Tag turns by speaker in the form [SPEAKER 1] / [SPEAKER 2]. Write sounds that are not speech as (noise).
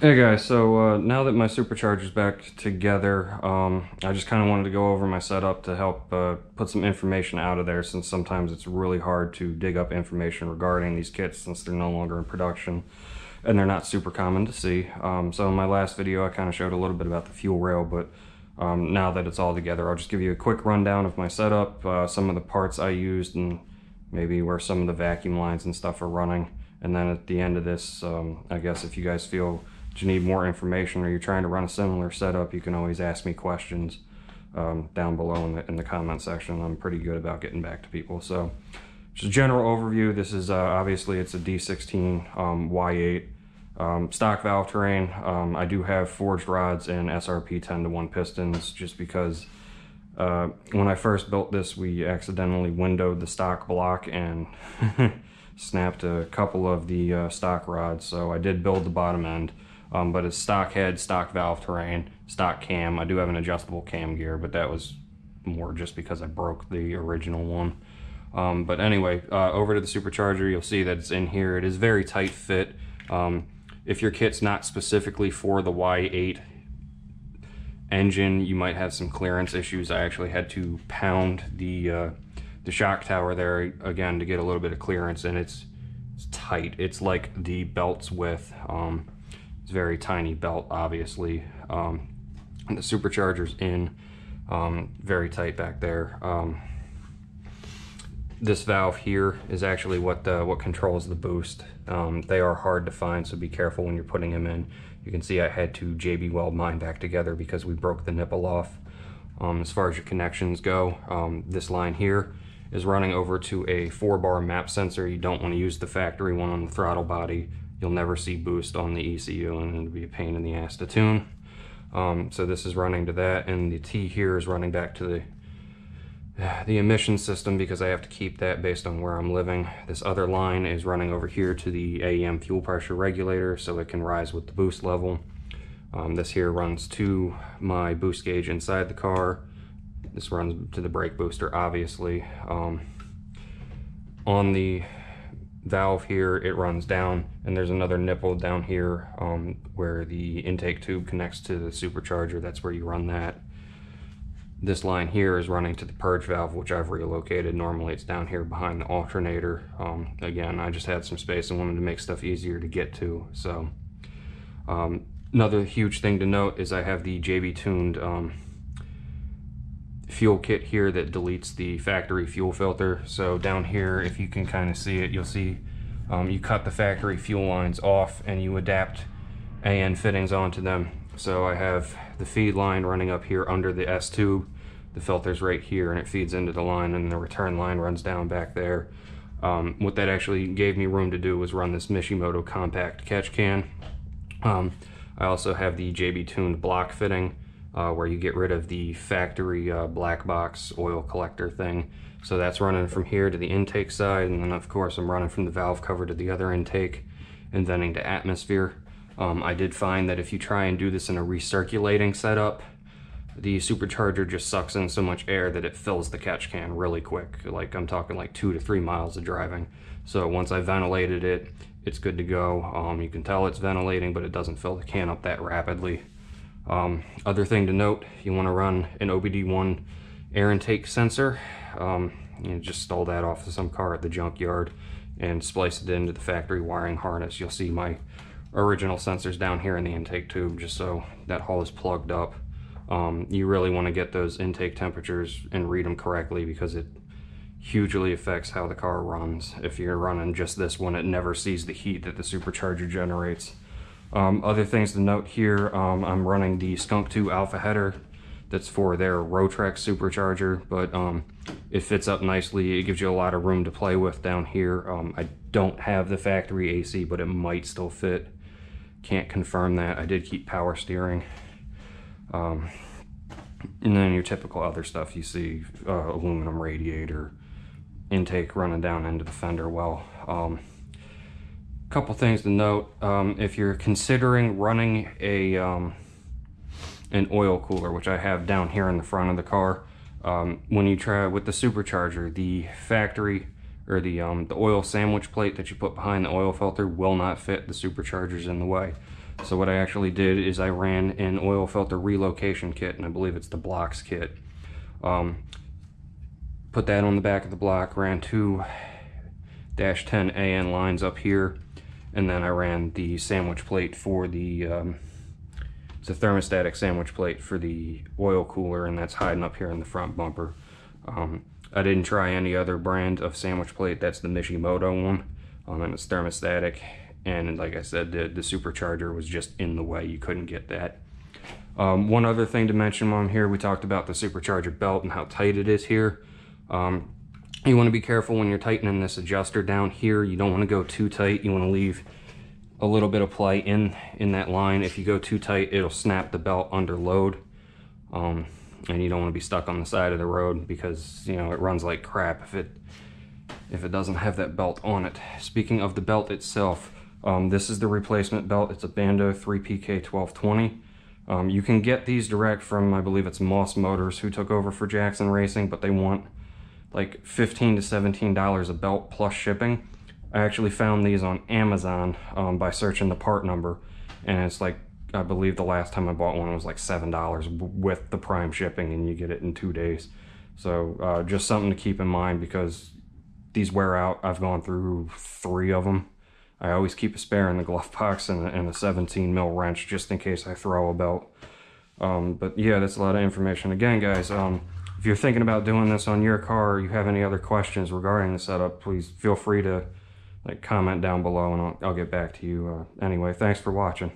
[SPEAKER 1] Hey guys, so uh, now that my supercharger's back together, um, I just kind of wanted to go over my setup to help uh, put some information out of there since sometimes it's really hard to dig up information regarding these kits since they're no longer in production and they're not super common to see. Um, so in my last video I kind of showed a little bit about the fuel rail, but um, now that it's all together I'll just give you a quick rundown of my setup, uh, some of the parts I used and maybe where some of the vacuum lines and stuff are running. And then at the end of this, um, I guess if you guys feel you need more information or you're trying to run a similar setup, you can always ask me questions um, down below in the, in the comment section. I'm pretty good about getting back to people. So just a general overview. This is uh, obviously it's a D16 um, Y8 um, stock valve train. Um, I do have forged rods and SRP 10 to 1 pistons just because uh, when I first built this, we accidentally windowed the stock block and (laughs) snapped a couple of the uh, stock rods. So I did build the bottom end. Um, but it's stock head, stock valve train, stock cam. I do have an adjustable cam gear, but that was more just because I broke the original one. Um, but anyway, uh, over to the supercharger, you'll see that it's in here. It is very tight fit. Um, if your kit's not specifically for the Y8 engine, you might have some clearance issues. I actually had to pound the uh, the shock tower there again to get a little bit of clearance, and it's, it's tight. It's like the belt's width. Um, it's very tiny belt, obviously. Um, and the supercharger's in, um, very tight back there. Um, this valve here is actually what uh, what controls the boost. Um, they are hard to find, so be careful when you're putting them in. You can see I had to JB weld mine back together because we broke the nipple off. Um, as far as your connections go, um, this line here is running over to a four bar map sensor. You don't want to use the factory one on the throttle body You'll never see boost on the ECU and it'll be a pain in the ass to tune. Um, so this is running to that and the T here is running back to the (sighs) the emission system because I have to keep that based on where I'm living. This other line is running over here to the AEM fuel pressure regulator so it can rise with the boost level. Um, this here runs to my boost gauge inside the car. This runs to the brake booster obviously. Um, on the valve here, it runs down, and there's another nipple down here um, where the intake tube connects to the supercharger. That's where you run that. This line here is running to the purge valve, which I've relocated. Normally it's down here behind the alternator. Um, again, I just had some space and wanted to make stuff easier to get to. So um, another huge thing to note is I have the JB tuned um, fuel kit here that deletes the factory fuel filter. So down here, if you can kind of see it, you'll see um, you cut the factory fuel lines off and you adapt AN fittings onto them. So I have the feed line running up here under the S tube. The filter's right here and it feeds into the line and the return line runs down back there. Um, what that actually gave me room to do was run this Mishimoto compact catch can. Um, I also have the JB tuned block fitting uh, where you get rid of the factory uh, black box oil collector thing. So that's running from here to the intake side, and then of course I'm running from the valve cover to the other intake and then into atmosphere. Um, I did find that if you try and do this in a recirculating setup, the supercharger just sucks in so much air that it fills the catch can really quick. Like I'm talking like two to three miles of driving. So once I ventilated it, it's good to go. Um, you can tell it's ventilating, but it doesn't fill the can up that rapidly. Um, other thing to note, you want to run an OBD1 air intake sensor. Um, you just stole that off of some car at the junkyard and splice it into the factory wiring harness. You'll see my original sensors down here in the intake tube just so that hole is plugged up. Um, you really want to get those intake temperatures and read them correctly because it hugely affects how the car runs. If you're running just this one, it never sees the heat that the supercharger generates. Um, other things to note here, um, I'm running the Skunk 2 Alpha header that's for their Rotrex supercharger, but um, it fits up nicely. It gives you a lot of room to play with down here. Um, I don't have the factory AC, but it might still fit. Can't confirm that. I did keep power steering. Um, and then your typical other stuff you see, uh, aluminum radiator, intake running down into the fender well. Couple things to note. Um, if you're considering running a um, an oil cooler, which I have down here in the front of the car, um, when you try with the supercharger, the factory or the um, the oil sandwich plate that you put behind the oil filter will not fit the superchargers in the way. So what I actually did is I ran an oil filter relocation kit, and I believe it's the Blox kit. Um, put that on the back of the block, ran two dash 10 AN lines up here, and then I ran the sandwich plate for the, um, it's a thermostatic sandwich plate for the oil cooler, and that's hiding up here in the front bumper. Um, I didn't try any other brand of sandwich plate. That's the Mishimoto one, um, and it's thermostatic. And like I said, the, the supercharger was just in the way. You couldn't get that. Um, one other thing to mention while I'm here, we talked about the supercharger belt and how tight it is here. Um, you want to be careful when you're tightening this adjuster down here. You don't want to go too tight. You want to leave a little bit of play in, in that line. If you go too tight, it'll snap the belt under load. Um, and you don't want to be stuck on the side of the road because you know it runs like crap if it if it doesn't have that belt on it. Speaking of the belt itself, um, this is the replacement belt. It's a Bando 3PK 1220. Um, you can get these direct from, I believe it's Moss Motors, who took over for Jackson Racing, but they want like 15 to $17 a belt plus shipping. I actually found these on Amazon um, by searching the part number, and it's like I believe the last time I bought one was like seven dollars with the prime shipping, and you get it in two days. So uh, just something to keep in mind because these wear out. I've gone through three of them. I always keep a spare in the glove box and, and a 17 mil wrench just in case I throw a belt. Um, but yeah, that's a lot of information. Again, guys, um, if you're thinking about doing this on your car or you have any other questions regarding the setup, please feel free to like comment down below and I'll, I'll get back to you. Uh, anyway, thanks for watching.